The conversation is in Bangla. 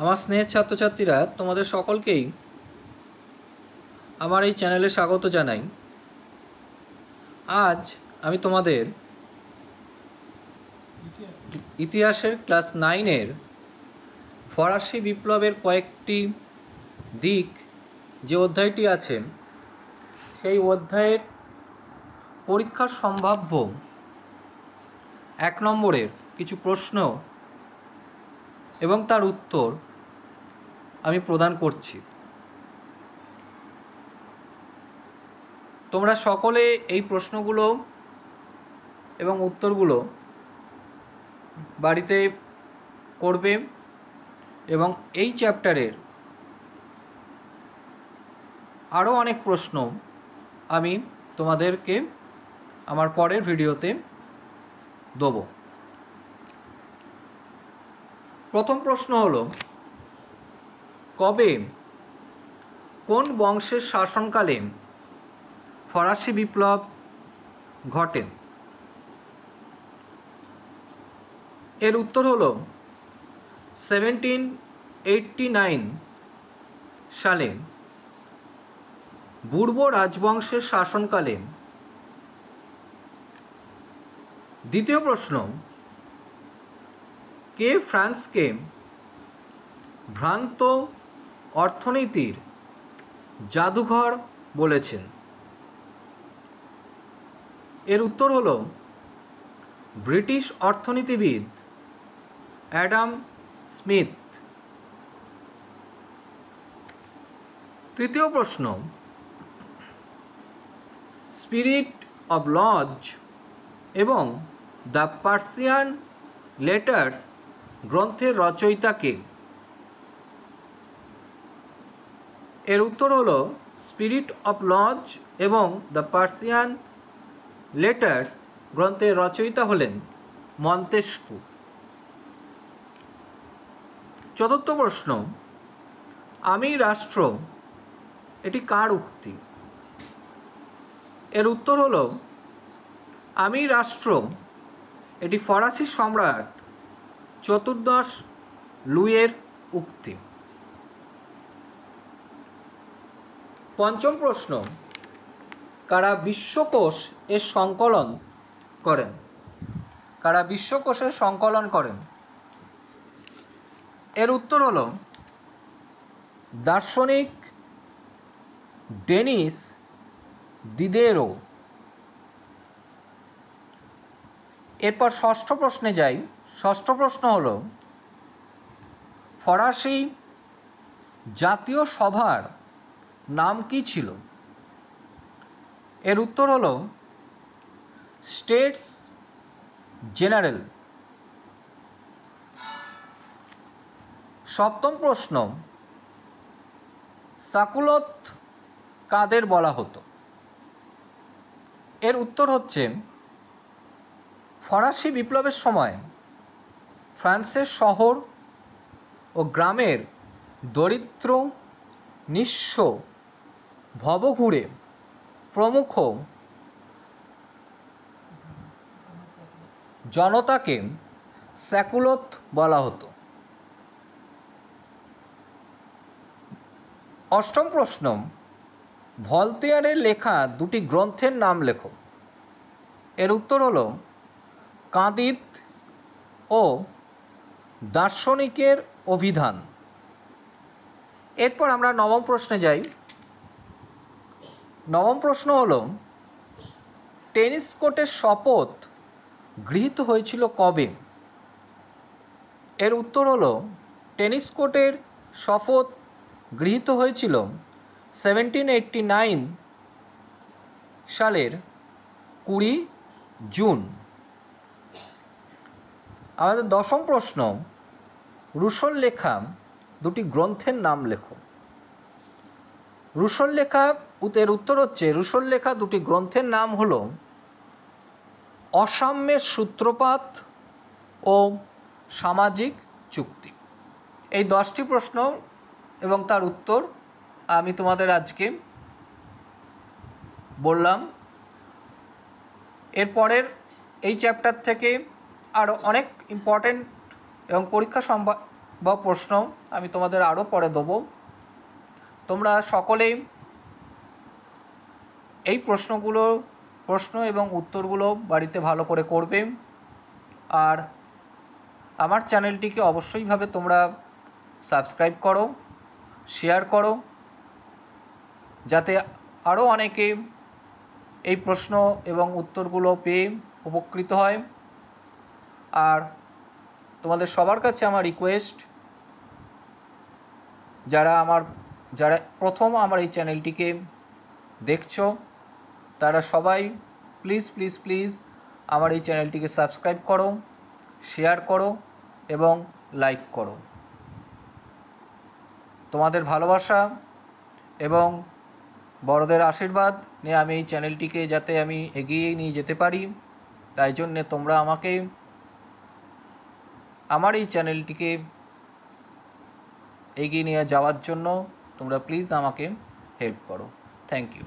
আমার স্নেহের ছাত্রছাত্রীরা তোমাদের সকলকেই আমার এই চ্যানেলে স্বাগত জানাই। আজ আমি তোমাদের ইতিহাসের ক্লাস নাইনের ফরাসি বিপ্লবের কয়েকটি দিক যে অধ্যায়টি আছে, সেই অধ্যায়ের পরীক্ষার সম্ভাব্য এক নম্বরের কিছু প্রশ্ন এবং তার উত্তর আমি প্রদান করছি। তোমরা সকলে এই প্রশ্নগুলো এবং উত্তরগুলো বাড়িতে করবে এবং এই চ্যাপ্টারের আরও অনেক প্রশ্ন আমি তোমাদেরকে আমার পরের ভিডিওতে দেবো। প্রথম প্রশ্ন হলো কবে? কোন বংশের শাসনকালে ফরাসি বিপ্লব ঘটে? এর উত্তর হলো সেভেন্টিন এইটটি নাইন সালে। পূর্ব রাজবংশের শাসনকালে। দ্বিতীয় প্রশ্ন, কে ফ্রান্সকে ভ্রান্ত অর্থনীতির জাদুঘর বলেছেন। এর উত্তর হল, ব্রিটিশ অর্থনীতিবিদ অ্যাডাম স্মিথ। তৃতীয় প্রশ্ন, স্পিরিট অব লজ এবং দ্য পার্সিয়ান লেটার্স গ্রন্থের রচয়িতাকে এর উত্তর হলো স্পিরিট অফ লজ এবং দ্য পার্সিয়ান লেটার্স গ্রন্থের রচয়িতা হলেন মন্তেস্কু চতুর্থ প্রশ্ন, আমি রাষ্ট্র, এটি কার উক্তি? এর উত্তর হলো, আমি রাষ্ট্র, এটি ফরাসি সম্রাট চতুর্দশ লুইয়ের উক্তি। পঞ্চম প্রশ্ন, কারা বিশ্বকোষ এর সংকলন করেন? কারা বিশ্বকোষের সংকলন করেন? এর উত্তর হল, দার্শনিক ডেনিস দিদেরো এরপর ষষ্ঠ প্রশ্নে যাই। ষষ্ঠ প্রশ্ন হল, ফরাসি জাতীয় সভার নাম কি ছিল? এর উত্তর হল স্টেটস জেনারেল। সপ্তম প্রশ্ন, সাকুলত কাদের বলা হতো? এর উত্তর হচ্ছে, ফরাসি বিপ্লবের সময় ফ্রান্সের শহর ও গ্রামের দরিদ্র, নিঃস্ব ভবঘুরে প্রমুখ জনতাকে স্যাকুলত বলা হতো। অষ্টম প্রশ্ন, ভলতেয়ারের লেখা দুটি গ্রন্থের নাম লেখো। এর উত্তর হলো, কাঁদিত ও দার্শনিকের অভিধান। এরপর আমরা নবম প্রশ্নে যাই। নবম প্রশ্ন হল, টেনিস কোর্টের শপথ গৃহীত হয়েছিল কবে? এর উত্তর হল, টেনিস কোর্টের শপথ গৃহীত হয়েছিল সেভেন্টিন এইটটি নাইন সালের কুড়ি জুন। আমাদের দশম প্রশ্ন রুশোর লেখা দুটি গ্রন্থের নাম লেখো। রুশোর লেখা এর উত্তর হচ্ছে, রুশোর লেখা দুটি গ্রন্থের নাম হল অসাম্যের সূত্রপাত ও সামাজিক চুক্তি। এই দশটি প্রশ্ন এবং তার উত্তর আমি তোমাদের আজকে বললাম। এরপরের এই চ্যাপ্টার থেকে আরও অনেক ইম্পর্টেন্ট এবং পরীক্ষা সম্ভব প্রশ্ন আমি তোমাদের আরও পরে দেবো। তোমরা সকলেই এই প্রশ্নগুলো, প্রশ্ন এবং উত্তরগুলো বাড়িতে ভালো করে করবে। আর আমার চ্যানেলটিকে অবশ্যইভাবে তোমরা সাবস্ক্রাইব করো, শেয়ার করো, যাতে আরও অনেকে এই প্রশ্ন এবং উত্তরগুলো পেয়ে উপকৃত হয়। আর তোমাদের সবার কাছে আমার রিকোয়েস্ট যারা আমার, যারা প্রথম আমার এই চ্যানেলটিকে দেখছ তারা সবাই প্লিজ প্লিজ প্লিজ আমার এই চ্যানেলটিকে সাবস্ক্রাইব করো শেয়ার করো এবং লাইক করো। তোমাদের ভালোবাসা এবং বড়দের আশীর্বাদ নিয়ে আমি এই চ্যানেলটিকে যাতে আমি এগিয়ে নিয়ে যেতে পারি, তাই জন্যে তোমরা আমাকে আমার এই চ্যানেলটিকে এগিয়ে নিয়ে যাওয়ার জন্য তোমরা প্লিজ আমাকে হেল্প করো। Thank you